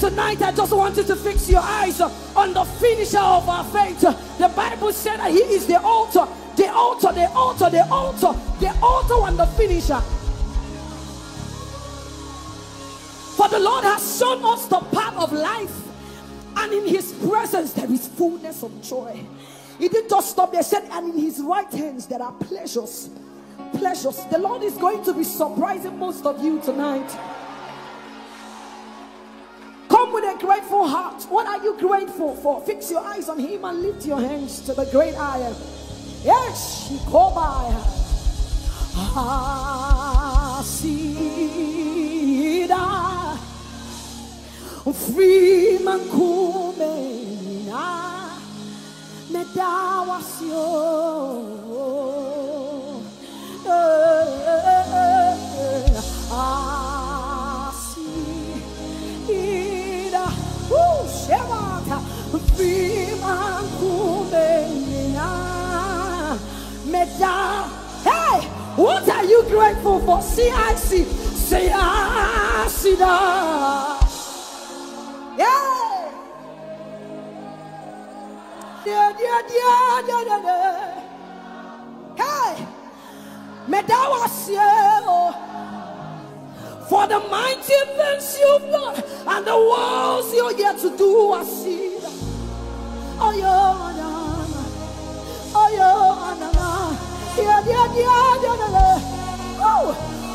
Tonight, I just want you to fix your eyes on the finisher of our faith. The Bible said that He is the altar, the altar, the altar, the altar, the altar, and the finisher. For the Lord has shown us the path of life, and in His presence there is fullness of joy. He didn't just stop there, said, and in His right hands there are pleasures. Pleasures. The Lord is going to be surprising most of you tonight. Come with a grateful heart. What are you grateful for? Fix your eyes on Him and lift your hands to the great I am. Yes, she called by. Asida ah, Freeman kumena ah, Medawasyo Hey, what are you grateful for? CIC, say Asida. Yeah. Yeah, yeah, yeah, yeah, yeah, yeah. Hey, Medawasio. For the mighty things you've done and the walls you're yet to do, I see.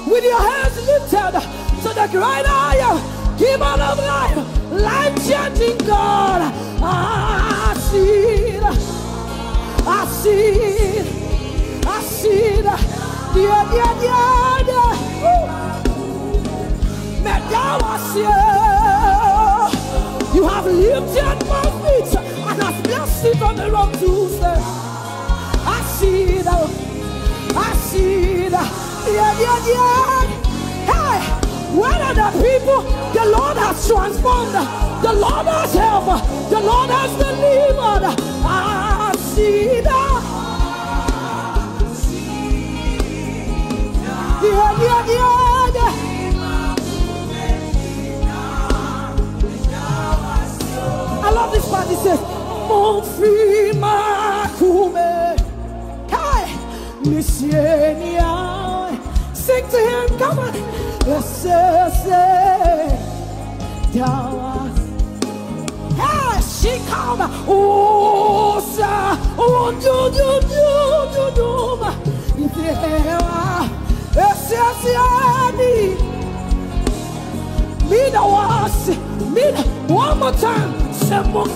With your hands lifted to the great I give giver of life, life changing God. I see. I see. I see it. Yeah, yeah, yeah. Ooh. Medawasio. You have lifted my feet and have blessed it on the rock to. I see it. I see it. Yeah, yeah, yeah. Hey, where are the people the Lord has transformed? The Lord has helped. The Lord has delivered. I see that. Yeah, yeah, yeah. Mon free makume. Hey, Messiania. Sing to him, come on. Yes, yes. Dallas. Hey, she come. Oh, sa. Oh, do, do, do, do, do. If you have, yes, yes, yes. Me the was, me the one more time. Say more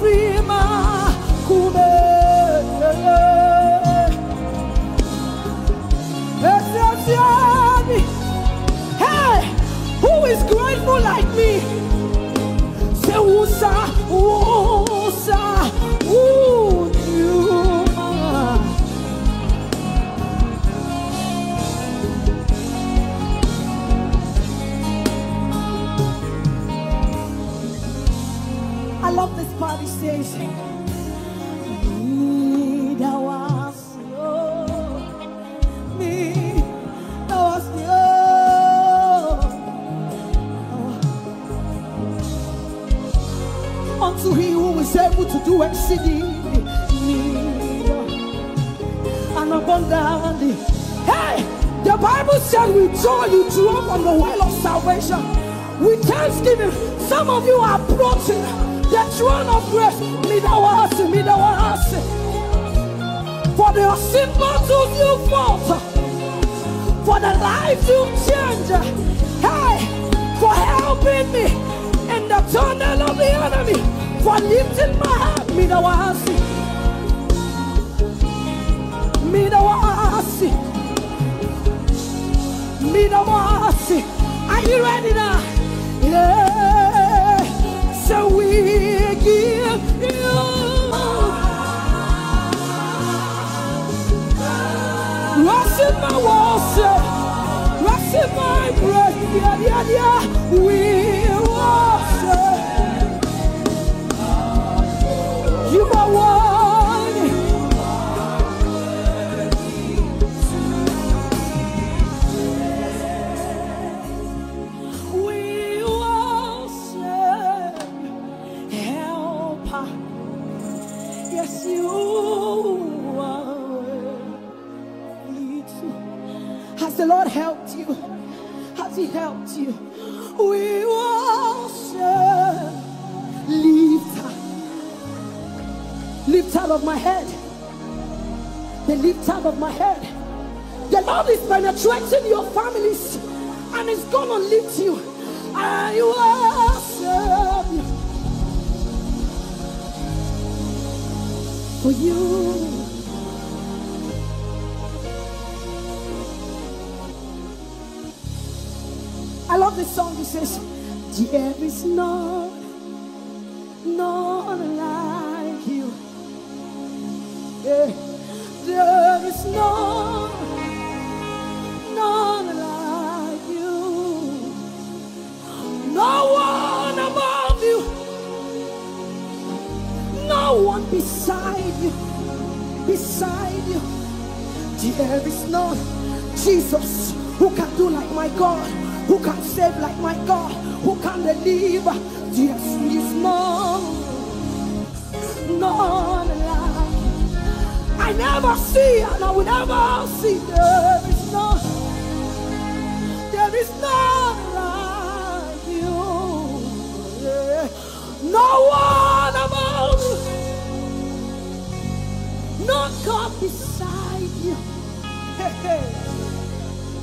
frima, more I this. It says, "Me was you, me that was you." Unto He who is able to do exceedingly and abundantly. Hey, the Bible said, "We joy you drop on the well of salvation." With thanksgiving, some of you are approaching the throne of grace. Midawasi, midawasi. For the sin battles you fought, for the lives you changed. Hey, for helping me in the tunnel of the enemy, for lifting my heart. Midawasi, midawasi, midawasi. Are you ready now? Yeah. Worship my worship, worship my praise, yeah, yeah, yeah. We you? We worship. lift out of my head. The lift out of my head. The Lord is penetrating your families and is gonna lift you. I worship you. For you. I love this song. It says, There is none, none like you. Yeah. There is none, none like you. No one above you. No one beside you. Beside you. There is none. Jesus, who can do like my God, who can save like my God, who can deliver. There is none. None like I never see and I will never see. There is none. There is none like you. Yeah. No one above you. No God beside you. Hey, hey.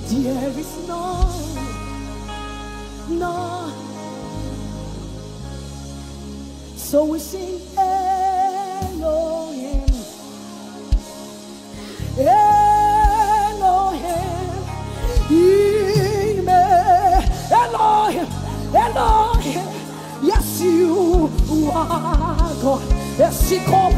There is none. None. So we sing Elohim. Elohim, Ime, Elohim, Elohim. Yes, you are God. Yes, you come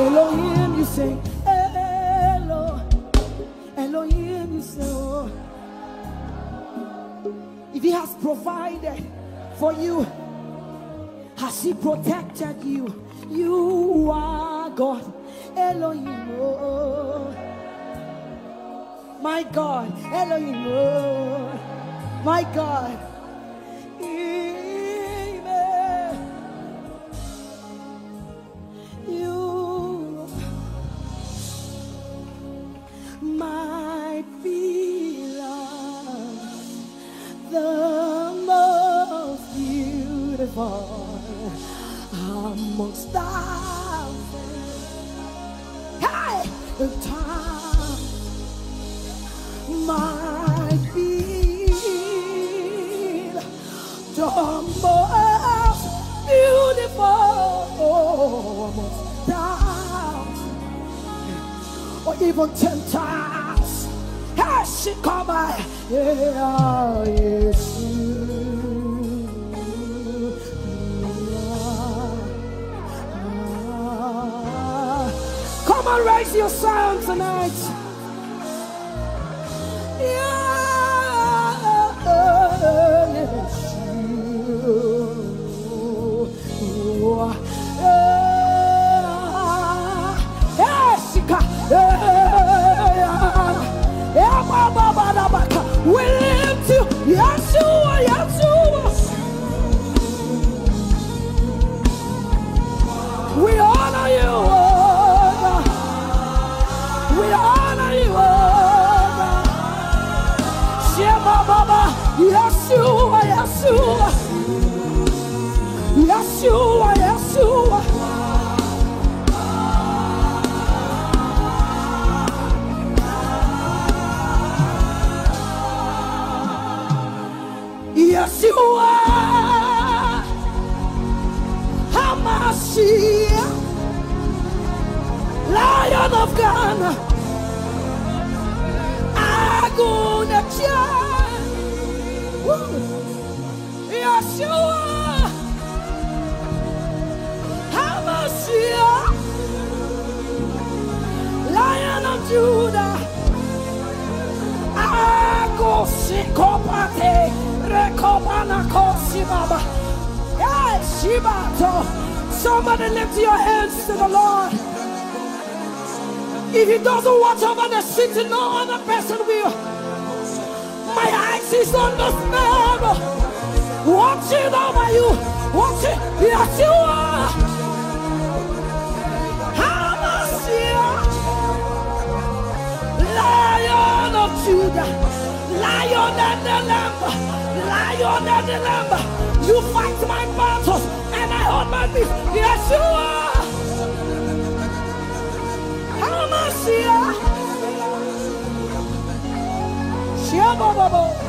Elohim, you sing. Elo. Elohim, you say, oh. If He has provided for you, has He protected you? You are God. Elohim, oh. My God. Elohim, oh. My God. Amongst thousands. Hey, the time, my beloved, the most beautiful amongst thousands or even ten times. Hey, she come by. Yeah, yes. Come on, raise your sound tonight. Yeah, We honor you, oh God. Shema Baba, Yeshua, Yeshua. Yeshua, Yeshua. Yeshua, Hamashiach, Lion of Ghana, Agune Yeshua, Hamashiach, Lion of Judah, Akosikopate, Rekopana Kosibaba, Hey, Shibato. Somebody lift your hands to the Lord. If he doesn't watch over the city, no other person will. My eyes is on the man. Watching over you. Watching. Yes, you are. Lion of Judah. Lion and the lamb. Lion and the lamb. You fight my battles and I hold my peace. Yes, you are. Shiababa.